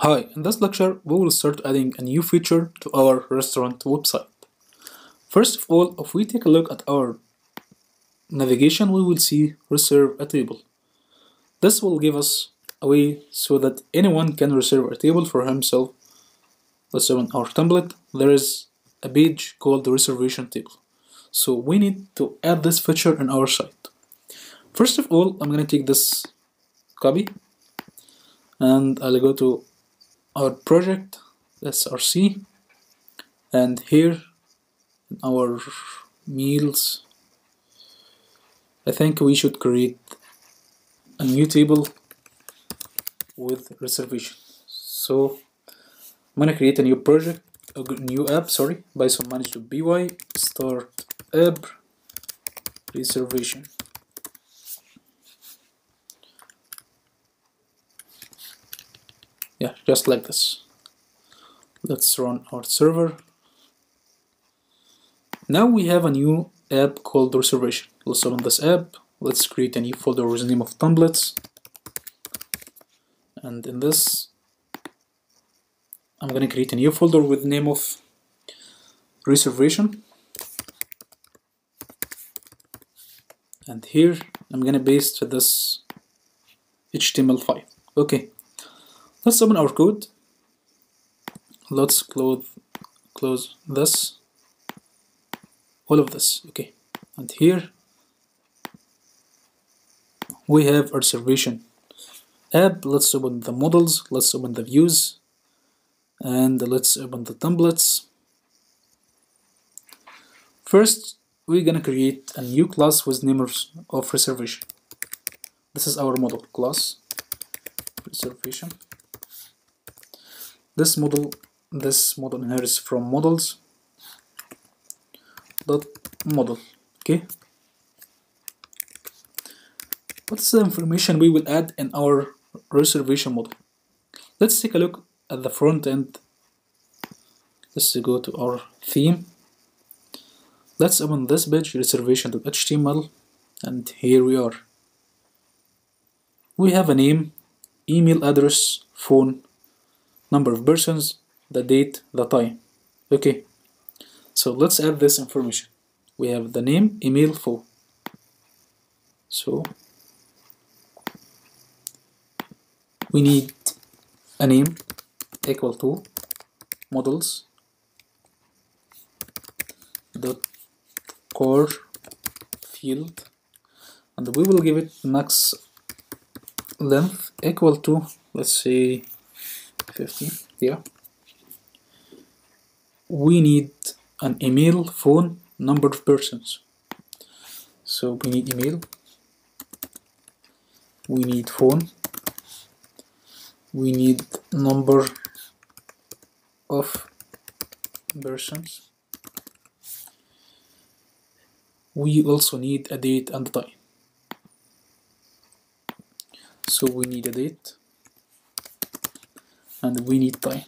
Hi, in this lecture we will start adding a new feature to our restaurant website. First of all, if we take a look at our navigation, we will see reserve a table. This will give us a way so that anyone can reserve a table for himself. Let's on our template, there is a page called the reservation table. So we need to add this feature in our site. First of all, I'm going to take this copy and I'll go to our project src and here in our meals I think we should create a new table with reservation so I'm gonna create a new project a new app sorry Python by start app reservation yeah just like this. Let's run our server. Now we have a new app called reservation. Let's open this app. Let's create a new folder with the name of templates. And in this I'm gonna create a new folder with the name of reservation. And here I'm gonna paste this HTML file. Okay let's open our code. Let's close close this. All of this okay. And here we have our reservation app let's open the models let's open the views and let's open the templates. First we're gonna create a new class with name of reservation. This is our model class. Reservation this model this model inherits from models dot model okay? What's the information we will add in our reservation model? Let's take a look at the front end. Let's go to our theme. Let's open this page reservation.html and here we are. We have a name email address phone number of persons, the date, the time. Okay, so let's add this information. We have the name, email, phone. So we need a name equal to models dot char field and we will give it max length equal to let's say 50 here we need an email phone number of persons. So we need email. We need phone. We need number of persons. We also need a date and time. So we need a date and we need time.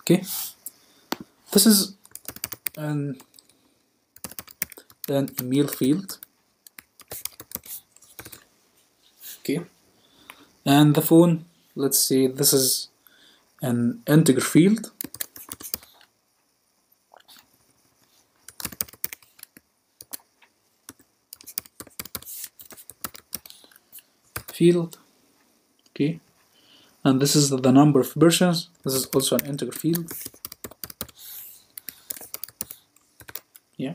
Okay? This is an an email field. Okay? And the phone let's say this is an integer field. Field. Okay and this is the number of versions. This is also an integer field. Yeah.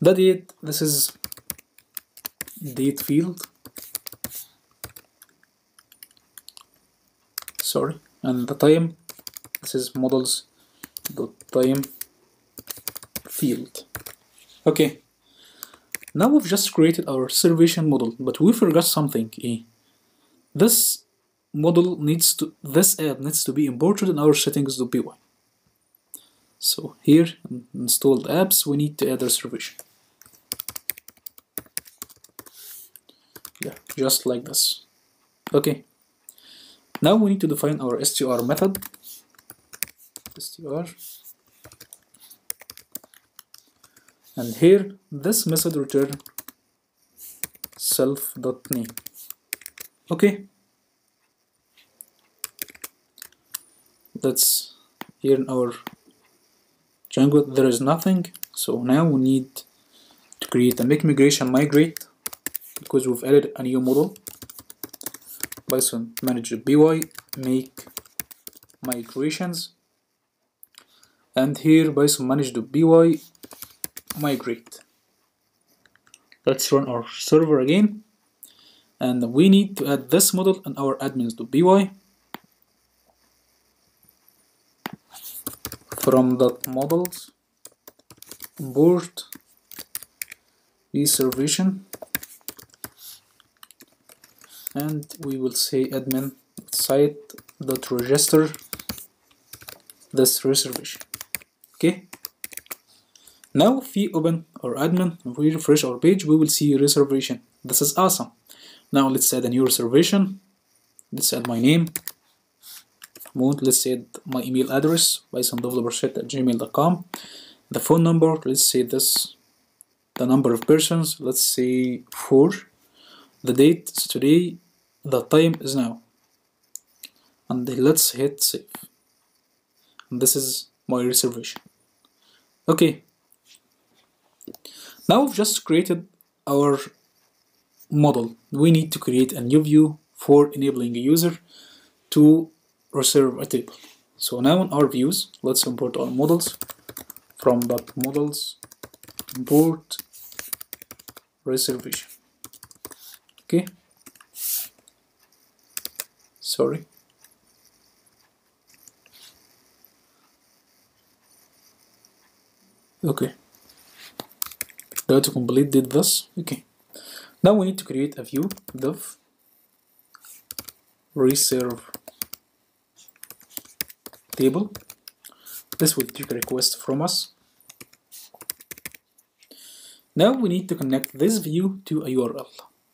The date this is date field. Sorry. And the time. This is models dot time field. Okay. Now we've just created our reservation model but we forgot something. Eh? this model needs to this app needs to be imported in our settings to settings.py so here in installed apps we need to add reservation. Yeah just like this. Okay. Now we need to define our str method. Str and here this method return self.name okay that's here in our Django there is nothing. So now we need to create a make migration migrate because we've added a new model. Python manage.py make migrations. And here Python by migrate. Let's run our server again. And we need to add this model in our admins.py from dot models import reservation and we will say admin site dot register this reservation. Okay? Now if we open our admin we refresh our page we will see reservation. This is awesome. Now let's add a new reservation. Let's add my name let's say my email address pythondeveloperset at gmail.com the phone number let's say this the number of persons let's say four. The date is today the time is now. And let's hit save. And this is my reservation. Okay. Now we've just created our model. We need to create a new view for enabling a user to reserve a table so now in our views let's import our models. From that models import reservation okay. Sorry. Okay. To complete did this. Okay. Now we need to create a view def reserve table. This will take a request from us. Now we need to connect this view to a URL.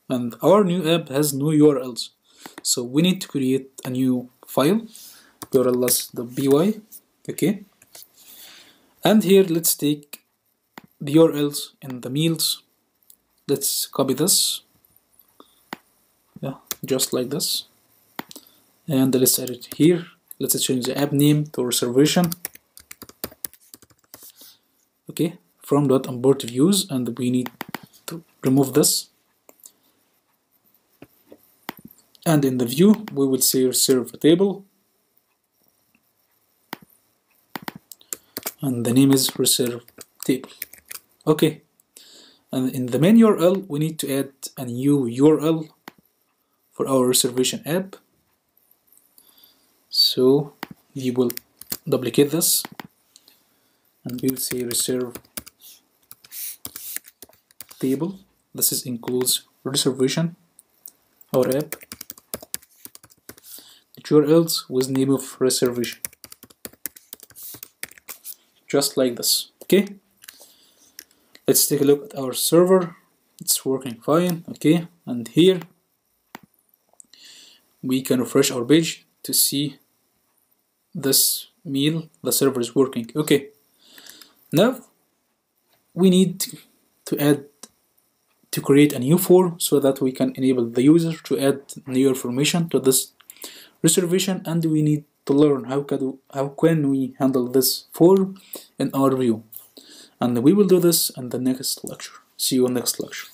And our new app has no URLs. So we need to create a new file. Urls.py okay. And here let's take the URLs in the meals. Let's copy this. Yeah just like this. And let's add it here let's change the app name to reservation. Okay from dot import views and we need to remove this. And in the view we will say reserve table. And the name is reserve table. Okay. And in the main URL we need to add a new URL for our reservation app so we will duplicate this and we will say reserve table. This is includes reservation our app. The URLs with name of reservation. Just like this okay? Let's take a look at our server. It's working fine okay? And here we can refresh our page to see this meal the server is working. Okay. Now we need to add to create a new form so that we can enable the user to add new information to this reservation and we need to learn how can, how can we handle this form in our view. And we will do this in the next lecture. See you in next lecture